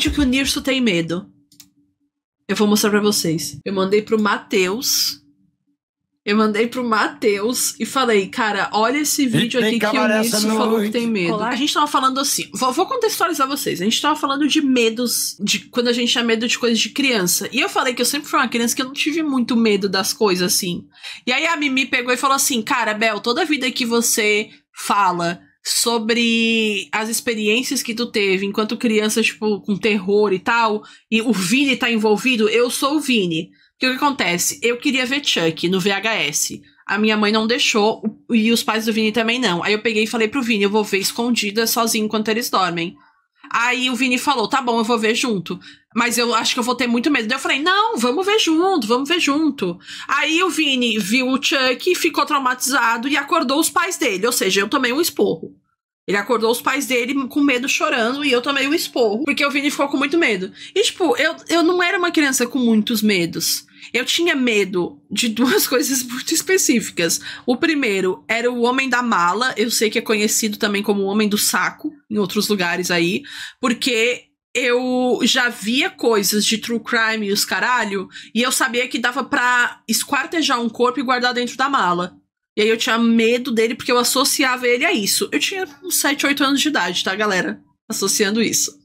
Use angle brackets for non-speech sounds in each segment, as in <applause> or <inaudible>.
vídeo que o Nirso tem medo. Eu vou mostrar pra vocês. Eu mandei pro Matheus. Eu mandei pro Matheus e falei, cara, olha esse vídeo aqui que o Nirso falou que tem medo. Olá. A gente tava falando assim, vou, vou, contextualizar vocês. A gente tava falando de medos, de quando a gente tinha medo de coisas de criança. E eu falei que eu sempre fui uma criança que eu não tive muito medo das coisas assim. E aí a Mimi pegou e falou assim, cara, Bel, toda vida que você fala sobre as experiências que tu teve enquanto criança, tipo, com terror e tal, e o Vini tá envolvido, eu sou o Vini. Porque o que acontece? Eu queria ver Chuck no VHS. A minha mãe não deixou, e os pais do Vini também não. Aí eu peguei e falei pro Vini, eu vou ver escondida sozinho enquanto eles dormem. Aí o Vini falou: tá bom, eu vou ver junto. Mas eu acho que eu vou ter muito medo. Daí eu falei: não, vamos ver junto, vamos ver junto. Aí o Vini viu o Chuck, ficou traumatizado e acordou os pais dele. Ou seja, eu tomei um esporro. Ele acordou os pais dele com medo, chorando, e eu tomei um esporro, porque o Vini ficou com muito medo. E, tipo, eu, eu não era uma criança com muitos medos. Eu tinha medo de duas <laughs> coisas muito específicas. O primeiro era o Homem da Mala, eu sei que é conhecido também como o Homem do Saco, em outros lugares aí, porque eu já via coisas de true crime e os caralho, e eu sabia que dava pra esquartejar um corpo e guardar dentro da mala. E aí eu tinha medo dele porque eu associava ele a isso. Eu tinha uns 7, 8 anos de idade, tá, galera? Associando isso.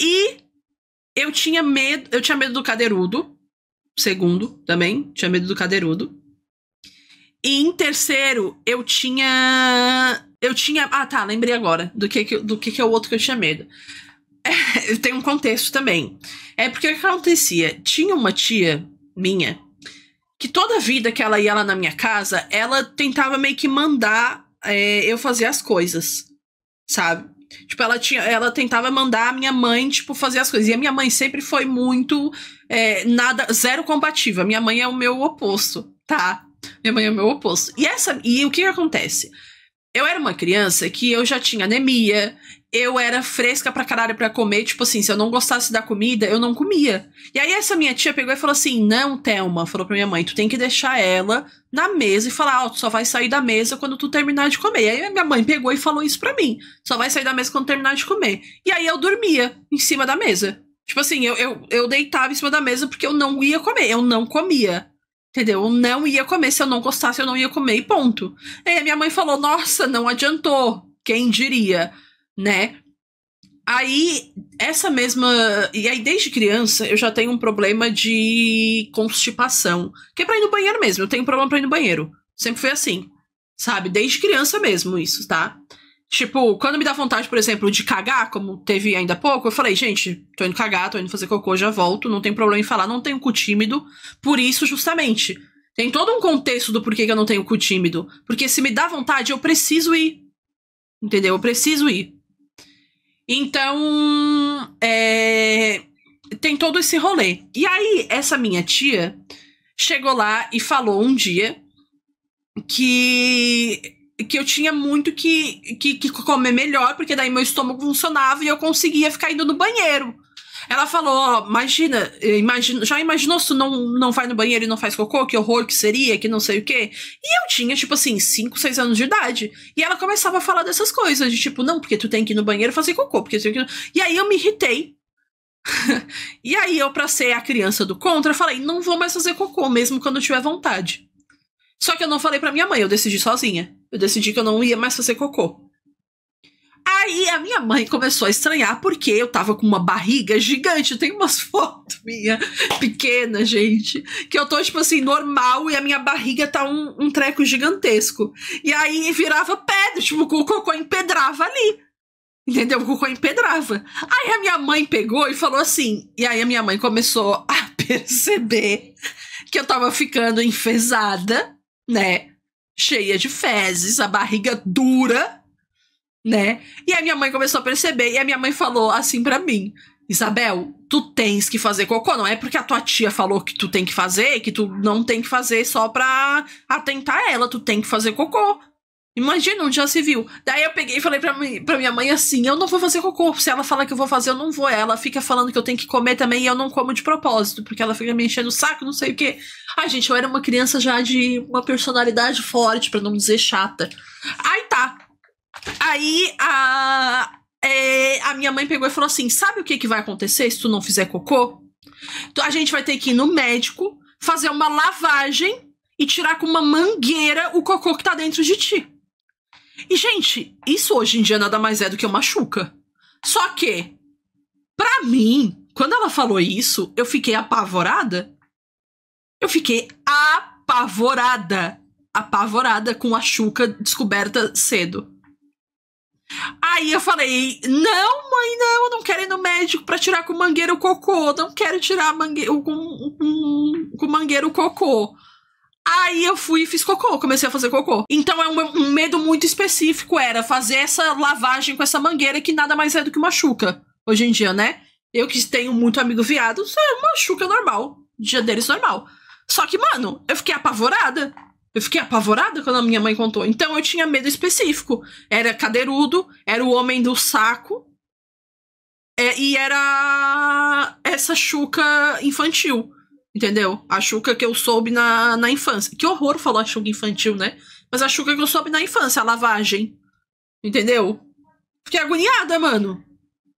E eu tinha medo, eu tinha medo do cadeirudo. Segundo, também, tinha medo do cadeirudo. E em terceiro, eu tinha eu tinha, ah, tá, lembrei agora do que do que, que é o outro que eu tinha medo. <laughs> É, tem um contexto também. É porque o que acontecia? Tinha uma tia minha que toda vida que ela ia lá na minha casa, ela tentava meio que mandar é, eu fazer as coisas, sabe? Tipo, ela tinha, ela tentava mandar a minha mãe, tipo, fazer as coisas. E a minha mãe sempre foi muito é, nada, zero compatível. Minha mãe é o meu oposto, tá? Minha mãe é o meu oposto. E essa, e o que, que acontece? Eu era uma criança que eu já tinha anemia, eu era fresca pra caralho pra comer. Tipo assim, se eu não gostasse da comida, eu não comia. E aí essa minha tia pegou e falou assim: Não, Thelma, falou pra minha mãe, tu tem que deixar ela na mesa e falar, ó, oh, tu só vai sair da mesa quando tu terminar de comer. E aí minha mãe pegou e falou isso pra mim: só vai sair da mesa quando terminar de comer. E aí eu dormia em cima da mesa. Tipo assim, eu, eu, eu deitava em cima da mesa porque eu não ia comer, eu não comia. Entendeu? Eu não ia comer. Se eu não gostasse, eu não ia comer e ponto. Aí minha mãe falou: Nossa, não adiantou. Quem diria? né? Aí, essa mesma. E aí, desde criança, eu já tenho um problema de constipação. Que é pra ir no banheiro mesmo. Eu tenho um problema pra ir no banheiro. Sempre foi assim. Sabe? Desde criança mesmo, isso, tá? Tipo, quando me dá vontade, por exemplo, de cagar, como teve ainda há pouco, eu falei, gente, tô indo cagar, tô indo fazer cocô, já volto, não tem problema em falar, não tenho cu tímido. Por isso, justamente. Tem todo um contexto do porquê que eu não tenho cu tímido. Porque se me dá vontade, eu preciso ir. Entendeu? Eu preciso ir. Então, é, tem todo esse rolê. E aí, essa minha tia chegou lá e falou um dia que que eu tinha muito que, que, que comer melhor, porque daí meu estômago funcionava e eu conseguia ficar indo no banheiro. Ela falou, ó, imagina, imagina, já imaginou se não, não vai no banheiro e não faz cocô? Que horror que seria, que não sei o quê. E eu tinha, tipo assim, 5, 6 anos de idade. E ela começava a falar dessas coisas, de tipo, não, porque tu tem que ir no banheiro fazer cocô, porque tu que... E aí eu me irritei. <laughs> e aí eu, pra ser a criança do contra, falei, não vou mais fazer cocô, mesmo quando eu tiver vontade. Só que eu não falei pra minha mãe, eu decidi sozinha. Eu decidi que eu não ia mais fazer cocô. Aí a minha mãe começou a estranhar porque eu tava com uma barriga gigante. Tem umas <laughs> fotos minha pequena, gente, que eu tô, tipo assim, normal e a minha barriga tá um, um treco gigantesco. E aí virava pedra, tipo, o cocô empedrava ali. Entendeu? O cocô empedrava. Aí a minha mãe pegou e falou assim. E aí a minha mãe começou <laughs> a perceber que eu tava ficando enfesada, né? Cheia de fezes, a barriga dura né? E a minha mãe começou a perceber, e a minha mãe falou assim para mim: Isabel, tu tens que fazer cocô, não é porque a tua tia falou que tu tem que fazer, que tu não tem que fazer só pra atentar ela, tu tem que fazer cocô. Imagina, onde já se viu. Daí eu peguei e falei pra, mim, pra minha mãe assim: eu não vou fazer cocô. Se ela fala que eu vou fazer, eu não vou. Ela fica falando que eu tenho que comer também e eu não como de propósito, porque ela fica me enchendo o saco, não sei o quê. Ai, gente, eu era uma criança já de uma personalidade forte, para não dizer chata. Aí tá. Aí a, é, a minha mãe pegou e falou assim: sabe o que, que vai acontecer se tu não fizer cocô? A gente vai ter que ir no médico, fazer uma lavagem e tirar com uma mangueira o cocô que tá dentro de ti. E, gente, isso hoje em dia nada mais é do que uma chuca. Só que, pra mim, quando ela falou isso, eu fiquei apavorada. Eu fiquei apavorada. Apavorada com a chuca descoberta cedo. Aí eu falei: Não, mãe, não, eu não quero ir no médico pra tirar com mangueira o cocô. Não quero tirar mangue com, com, com mangueira o cocô. Aí eu fui e fiz cocô, comecei a fazer cocô. Então é um, um, medo muito específico, era fazer essa lavagem com essa mangueira que nada mais é do que uma chuca. Hoje em dia, né? Eu que tenho muito amigo viado, é uma chuca normal. Dia deles normal. Só que, mano, eu fiquei apavorada. Eu fiquei apavorada quando a minha mãe contou. Então eu tinha medo específico. Era cadeirudo, era o homem do saco. É, e era essa chuca infantil. Entendeu? A Xuca que eu soube na, na infância. Que horror falar a Xuca infantil, né? Mas a Xuca que eu soube na infância, a lavagem. Entendeu? Fiquei agoniada, mano.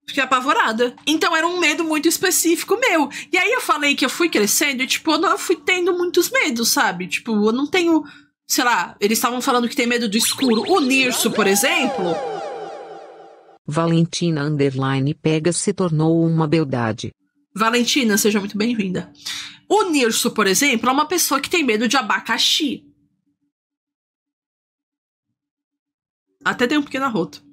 Fiquei apavorada. Então era um medo muito específico meu. E aí eu falei que eu fui crescendo e, tipo, eu não fui tendo muitos medos, sabe? Tipo, eu não tenho. Sei lá, eles estavam falando que tem medo do escuro. O Nirso, por exemplo. Valentina Underline Pega se tornou uma beldade. Valentina, seja muito bem-vinda. O Nirso, por exemplo, é uma pessoa que tem medo de abacaxi. Até tem um pequeno arroto.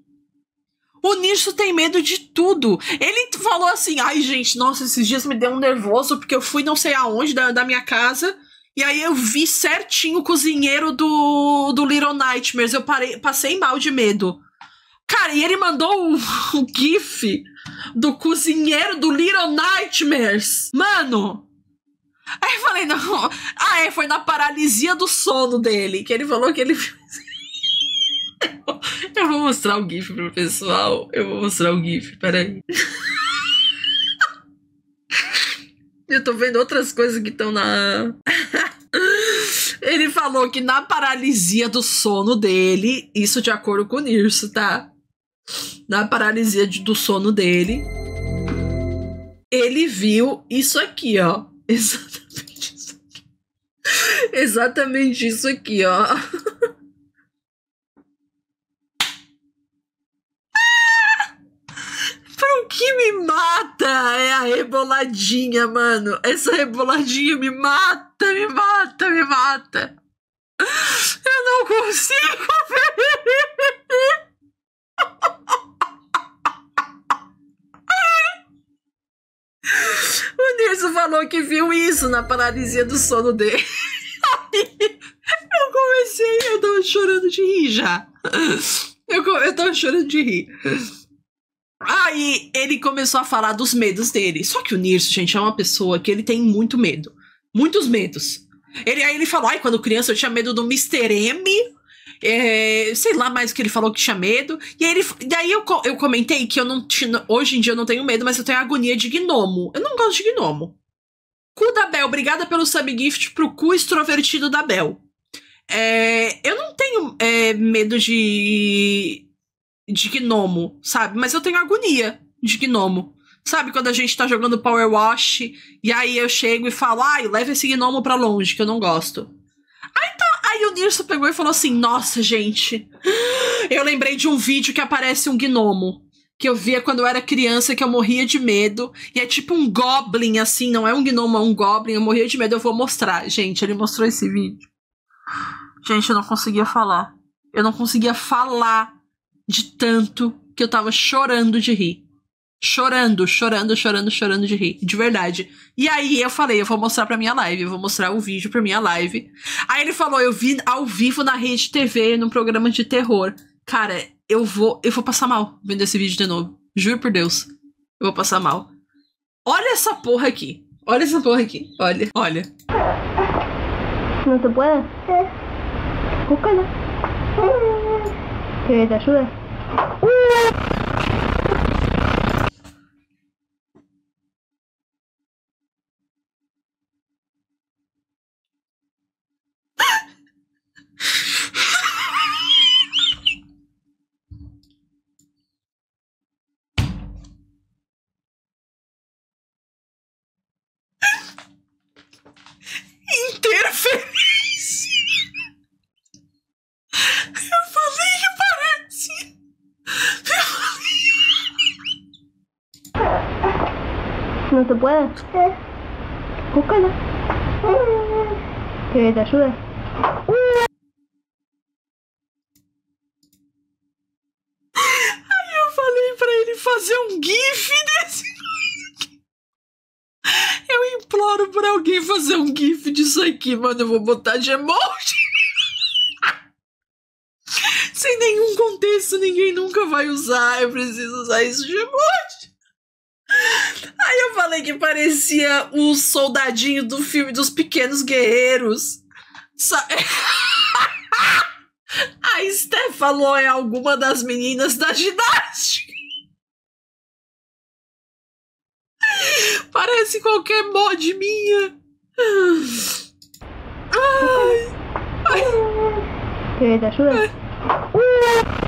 O Nirso tem medo de tudo. Ele falou assim: ai, gente, nossa, esses dias me deu um nervoso porque eu fui não sei aonde da, da minha casa. E aí eu vi certinho o cozinheiro do, do Little Nightmares. Eu parei, passei mal de medo. Cara, e ele mandou um, <laughs> um GIF do cozinheiro do Little Nightmares. Mano! Aí eu falei, não. Ah, é, foi na paralisia do sono dele. Que ele falou que ele. <laughs> eu vou mostrar o GIF pro pessoal. Eu vou mostrar o GIF, peraí. eu tô vendo outras coisas que estão na. <laughs> ele falou que na paralisia do sono dele, isso de acordo com o Nirso, tá? Na paralisia de, do sono dele, ele viu isso aqui, ó. <laughs> Exatamente isso aqui. Exatamente isso aqui, ó. <laughs> O que me mata é a reboladinha, mano. Essa reboladinha me mata, me mata, me mata. Eu não consigo <laughs> ver. O Nilson falou que viu isso na paralisia do sono dele. <laughs> eu comecei, eu tava chorando de rir já. Eu, eu tava chorando de rir. Aí ele começou a falar dos medos dele. Só que o Nirso, gente, é uma pessoa que ele tem muito medo. Muitos medos. Ele, aí ele falou, ai, quando criança eu tinha medo do Mr. M é, sei lá mais que ele falou que tinha medo. E aí ele, daí eu, eu comentei que eu não tinha. Hoje em dia eu não tenho medo, mas eu tenho agonia de gnomo. Eu não gosto de gnomo. Cu da Bel, obrigada pelo subgift pro cu extrovertido da Bel. É, eu não tenho é, medo de. de gnomo, sabe? Mas eu tenho agonia de gnomo. Sabe quando a gente tá jogando Power Wash e aí eu chego e falo, ai, leva esse gnomo pra longe, que eu não gosto. Aí tá, Aí o Nirso pegou e falou assim: Nossa, gente, eu lembrei de um vídeo que aparece um gnomo. Que eu via quando eu era criança, que eu morria de medo. E é tipo um goblin, assim, não é um gnomo, é um goblin. Eu morria de medo, eu vou mostrar. Gente, ele mostrou esse vídeo. Gente, eu não conseguia falar. Eu não conseguia falar de tanto que eu tava chorando de rir chorando, chorando, chorando, chorando de rir, de verdade. E aí eu falei, eu vou mostrar pra minha live, eu vou mostrar o vídeo pra minha live. Aí ele falou, eu vi ao vivo na rede TV, num programa de terror. Cara, eu vou, eu vou passar mal vendo esse vídeo de novo. Juro por Deus. Eu vou passar mal. Olha essa porra aqui. Olha essa porra aqui. Olha, olha. ¿No te puede? Búscala. Que te ayude. No se puede. Búscala. Que te ayude. Aí eu falei pra ele fazer um GIF desse. Eu imploro pra alguém fazer um GIF disso aqui, mano. Eu vou botar de emoji. Sem nenhum contexto, ninguém nunca vai usar. Eu preciso usar isso de emoji. Aí eu falei que parecia o soldadinho do filme dos Pequenos Guerreiros. Sa <laughs> A Steph falou é alguma das meninas da ginástica. Parece qualquer mod minha. Ai. Que te ayude. Parecia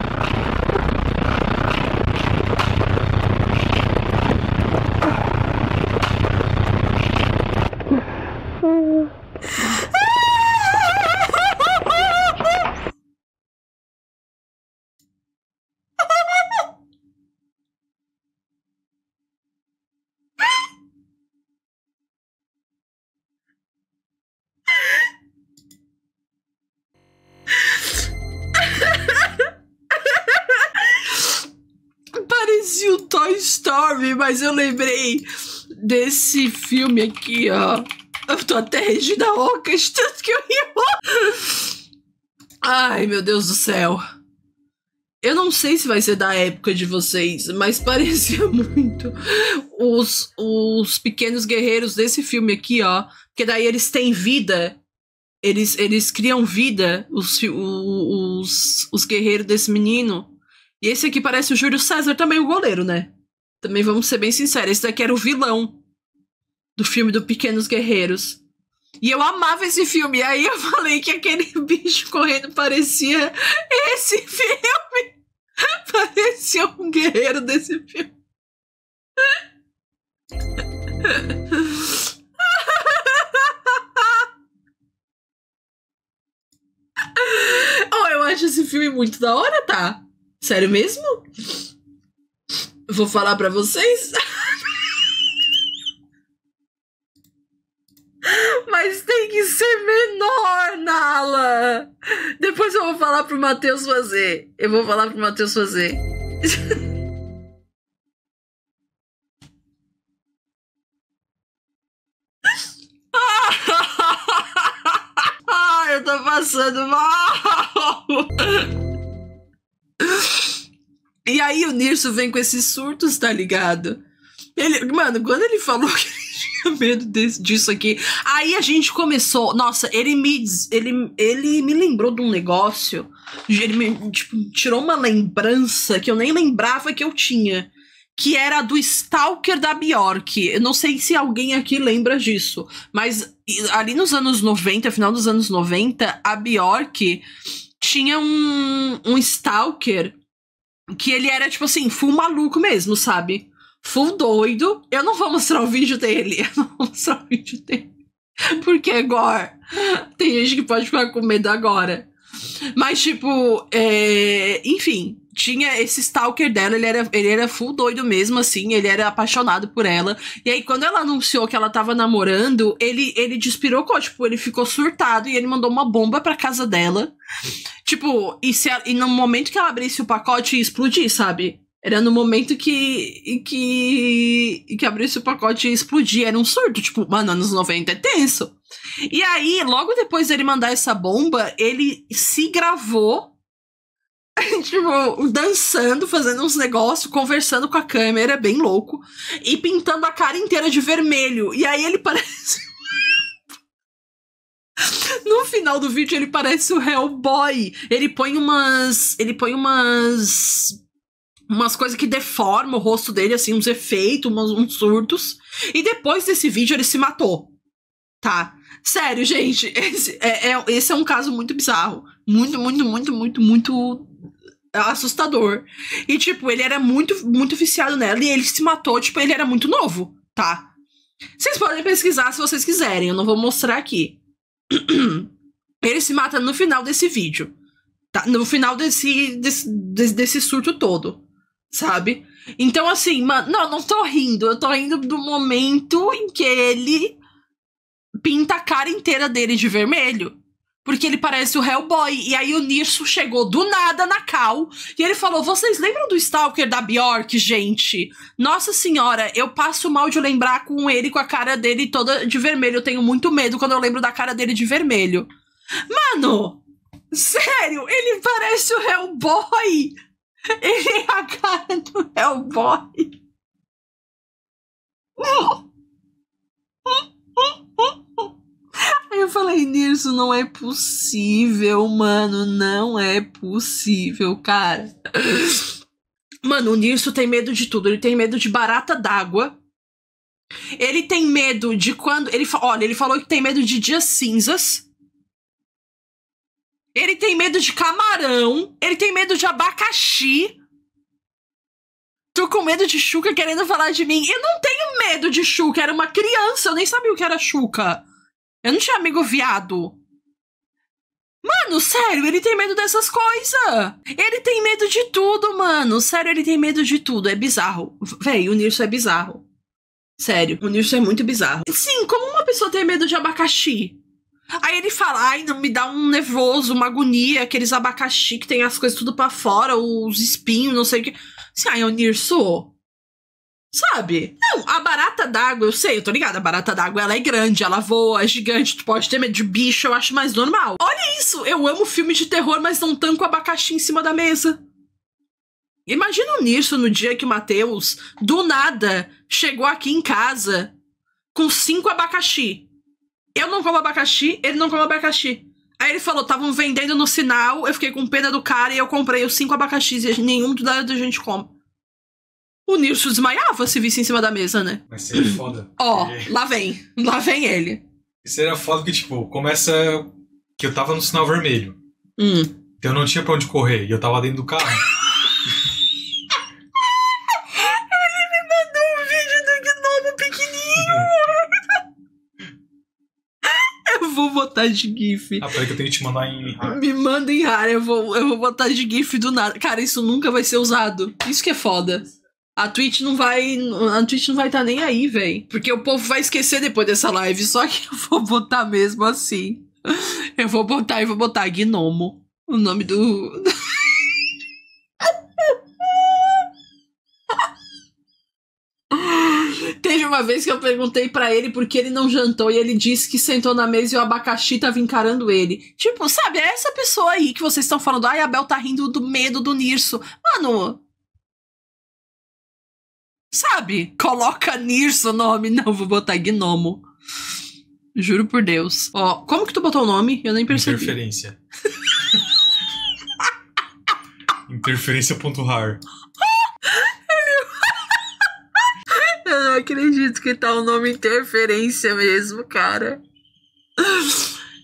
Toy Story, mas eu lembrei desse filme aqui, ó. Eu tô até Regina Ocas, tanto que eu rio. Ai, meu Deus do céu. Eu não sei se vai ser da época de vocês, mas parecia <laughs> muito os, os pequenos guerreiros desse filme aqui, ó. Porque daí eles têm vida. Eles, eles criam vida, os, os, os guerreiros desse menino. E esse aqui parece o Júlio César também, o goleiro, né? Também vamos ser bem sinceros. Esse daqui era o vilão do filme do Pequenos Guerreiros. E eu amava esse filme. E aí eu <laughs> falei que aquele bicho correndo parecia esse <laughs> filme. Parecia um guerreiro desse filme. <laughs> oh, eu acho esse filme muito da hora, tá? Sério mesmo? Vou falar pra vocês. <laughs> Mas tem que ser menor, Nala. Depois eu vou falar pro Matheus fazer. Eu vou falar pro Matheus fazer. <laughs> E aí o Nirso vem com esses surtos, tá ligado? Ele, mano, quando ele falou <laughs> que ele tinha medo desse, disso aqui, aí a gente começou. Nossa, ele me, ele, ele me lembrou de um negócio. Ele me tipo, tirou uma lembrança que eu nem lembrava que eu tinha. Que era do Stalker da Bjork. Eu não sei se alguém aqui lembra disso. Mas ali nos anos 90, final dos anos 90, a Bjork tinha um, um Stalker que ele era, tipo assim, full maluco mesmo, sabe? Full doido. Eu não vou mostrar o vídeo dele. <laughs> Eu não vou mostrar o vídeo dele. Porque gore. Tem gente que pode ficar com medo agora. Mas, tipo, é... enfim, tinha esse stalker dela, ele era, ele era full doido mesmo, assim, ele era apaixonado por ela. E aí, quando ela anunciou que ela tava namorando, ele, ele despirocou, tipo, ele ficou surtado e ele mandou uma bomba pra casa dela. Tipo, e, se, e no momento que ela abrisse o pacote ia explodir, sabe? Era no momento que, que, que abrisse o pacote e explodir. Era um surto. Tipo, mano, anos 90 é tenso. E aí, logo depois dele mandar essa bomba, ele se gravou, <laughs> tipo, dançando, fazendo uns negócios, conversando com a câmera, bem louco, e pintando a cara inteira de vermelho. E aí ele <laughs> parece. No final do vídeo ele parece o Hellboy. Ele põe umas. Ele põe umas umas coisas que deformam o rosto dele, assim, uns efeitos, uns, uns surtos. E depois desse vídeo ele se matou. Tá? Sério, gente, <laughs> esse é, é, esse é um caso muito bizarro. Muito, muito, muito, muito, muito assustador. E, tipo, ele era muito, muito viciado nela e ele se matou, tipo, ele era muito novo, tá? Vocês podem pesquisar se vocês quiserem, eu não vou mostrar aqui. <clears throat> Ele se mata no final desse vídeo. Tá? No final desse, desse, desse surto todo Sabe? Então, assim, mano, não, não tô rindo. Eu tô rindo do momento em que ele pinta a cara inteira dele de vermelho. Porque ele parece o Hellboy. E aí o Nirso chegou do nada na Cal. E ele falou: Vocês lembram do Stalker da Bjork, gente? Nossa senhora, eu passo mal de lembrar com ele com a cara dele toda de vermelho. Eu tenho muito medo quando eu lembro da cara dele de vermelho. Mano! Sério, ele parece o Hellboy! <laughs> Ele é a cara do Hellboy! Aí eu falei, Nirso, não é possível, mano. Não é possível, cara. Mano, o Nirso tem medo de tudo. Ele tem medo de barata d'água. Ele tem medo de quando. Ele, olha, ele falou que tem medo de dias cinzas. Ele tem medo de camarão. Ele tem medo de abacaxi. Tô com medo de Chuca querendo falar de mim. Eu não tenho medo de Chuca. Era uma criança. Eu nem sabia o que era Chuca. Eu não tinha amigo viado. Mano, sério, ele tem medo dessas coisas. Ele tem medo de tudo, mano. Sério, ele tem medo de tudo. É bizarro. Véi, o Nirso é bizarro. Sério, o Nirso é muito bizarro. Sim, como uma pessoa tem medo de abacaxi? Aí ele fala, ai, não me dá um nervoso, uma agonia, aqueles abacaxi que tem as coisas tudo para fora, os espinhos, não sei o que. Assim, ai, o Nirso, Sabe? Não, a barata d'água, eu sei, eu tô ligada. A barata d'água, ela é grande, ela voa, é gigante, tu pode ter medo de bicho, eu acho mais normal. Olha isso, eu amo filme de terror, mas não tanco abacaxi em cima da mesa. Imagina o Nirso no dia que o Matheus, do nada, chegou aqui em casa com cinco abacaxi. Eu não como abacaxi, ele não come abacaxi. Aí ele falou, estavam vendendo no sinal, eu fiquei com pena do cara e eu comprei os cinco abacaxis e nenhum da gente come. O Nilson desmaiava se visse em cima da mesa, né? Mas seria foda. Ó, lá vem. <laughs> Lá vem ele. Seria foda que, tipo, começa que eu tava no sinal vermelho. Hum. Então eu não tinha pra onde correr. E eu tava dentro do carro. <laughs> botar de GIF. Ah, peraí que eu tenho que te mandar em <laughs> Me manda em rara, eu vou, eu vou botar de GIF do nada. Cara, isso nunca vai ser usado. Isso que é foda. A Twitch não vai. A Twitch não vai estar tá nem aí, velho. Porque o povo vai esquecer depois dessa live. Só que eu vou botar mesmo assim. Eu vou botar e vou botar Gnomo. O nome do. Teve uma vez que eu perguntei para ele por que ele não jantou e ele disse que sentou na mesa e o abacaxi tava encarando ele. Tipo, sabe, é essa pessoa aí que vocês estão falando, ai, a Bel tá rindo do medo do Nirso. Mano, Sabe? Coloca Nirso o nome. <laughs> Não, vou botar Gnomo. Juro por Deus. Ó, como que tu botou o nome? Eu nem percebi. Interferência. <laughs> Interferência.rar. <laughs> Eu não acredito que tá o nome interferência mesmo, cara.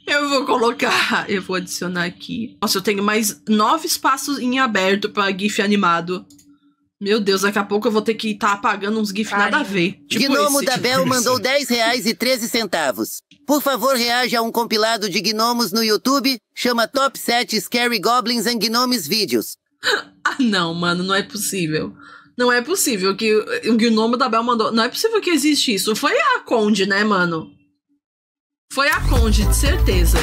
Eu vou colocar. Eu vou adicionar aqui. Nossa, eu tenho mais nove espaços em aberto para GIF animado. Meu Deus, daqui a pouco eu vou ter que estar tá apagando uns GIFs nada a ver. Tipo Gnomo esse, da tipo Bel mandou 10 reais e 13 centavos. Por favor, reaja a um compilado de gnomos no YouTube, chama Top 7 Scary Goblins and Gnomes Videos. <laughs> ah, não, mano, não é possível. Não é possível que o gnomo da Bel mandou. Não é possível que existe isso. Foi a Conde, né, mano? Foi a Conde, de certeza.